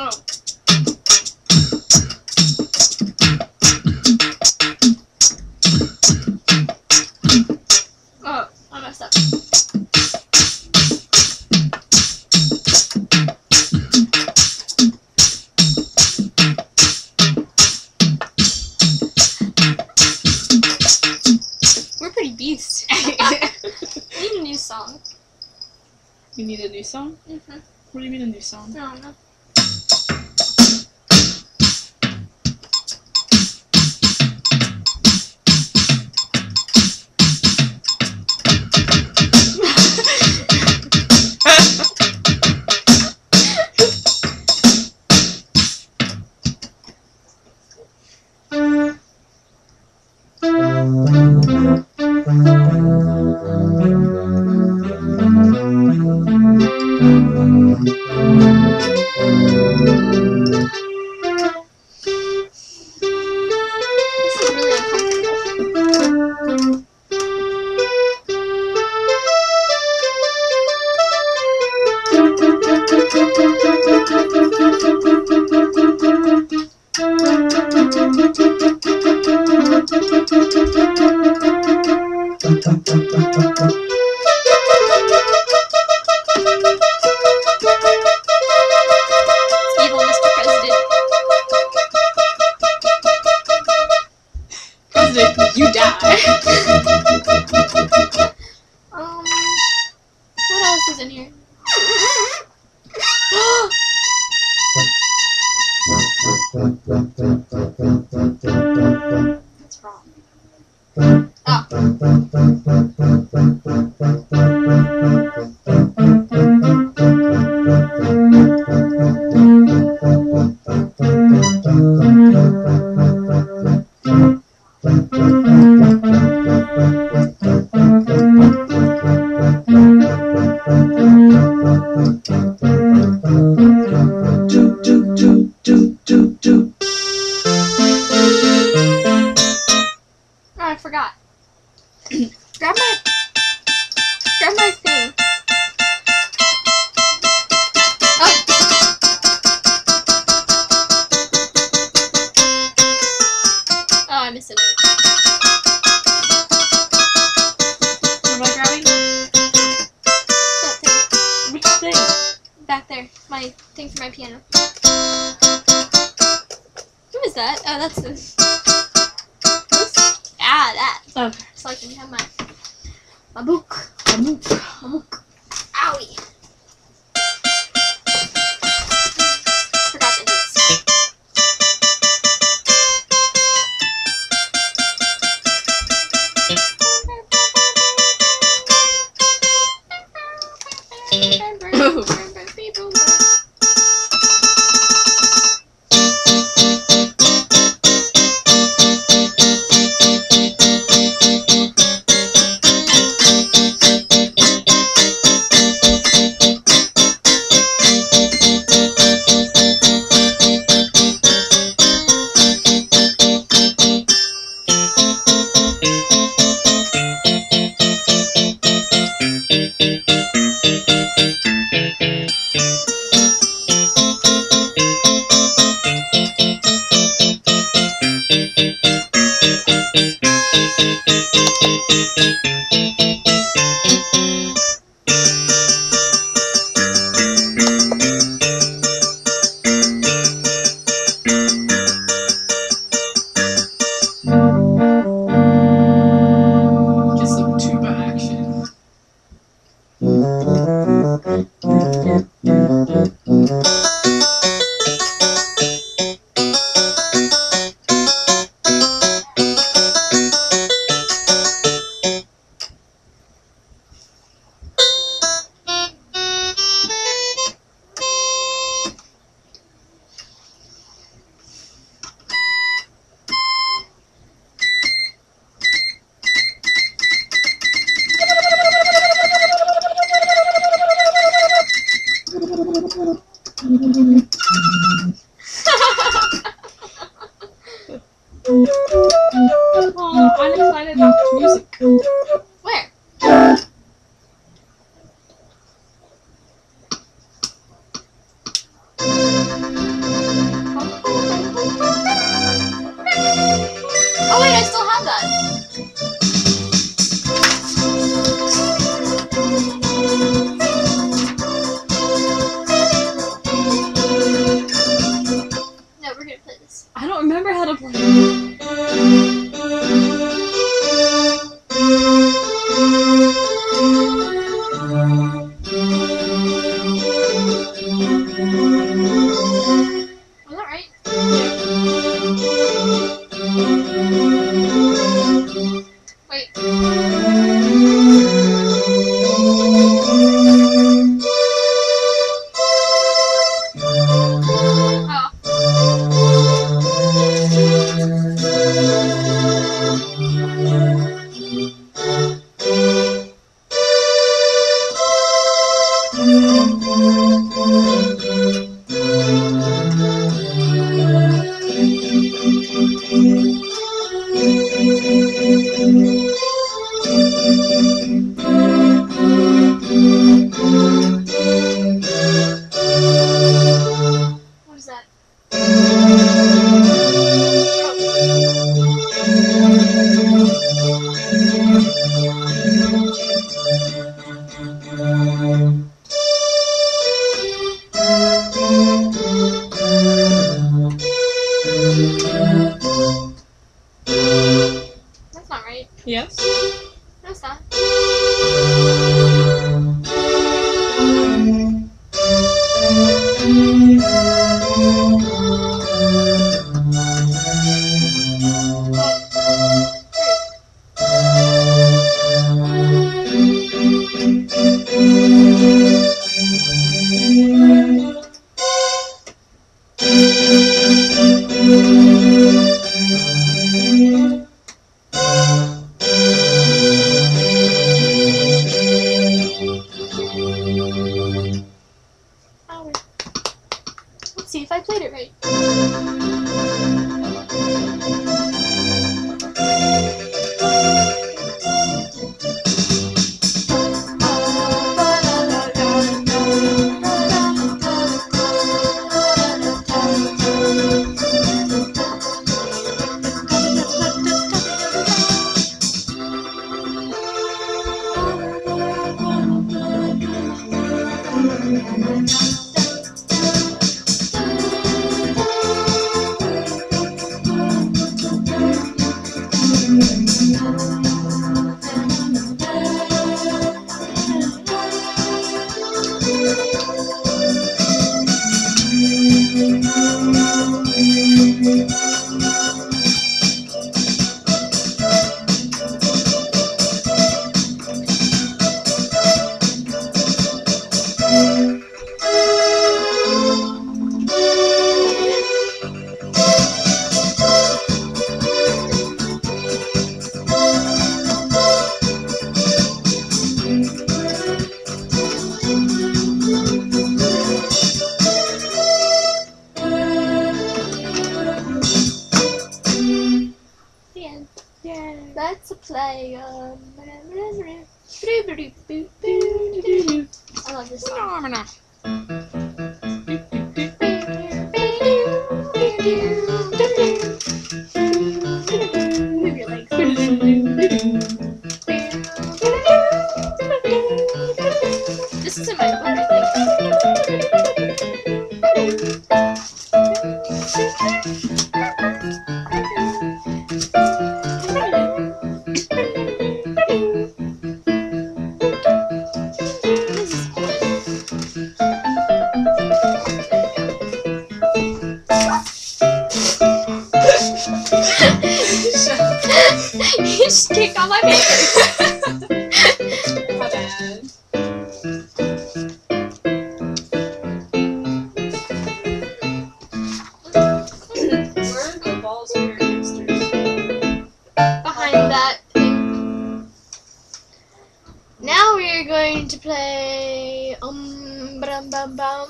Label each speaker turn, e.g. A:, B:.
A: Oh. Oh, I messed up. We're pretty beasts. We need a new song.
B: you need a new song?
A: Mm-hmm.
B: What do you mean a new song?
A: I don't know.
B: Thank you.
A: Thing for my piano. Who is that? Oh, that's this. This? Ah, that.
B: Okay.
A: So I can have my, my book.
B: Amook.
A: My book. Owie. Wait.
B: Yes.
A: See play. Um, I love this song. Behind that thing. Now we are going to play um bum bum bum.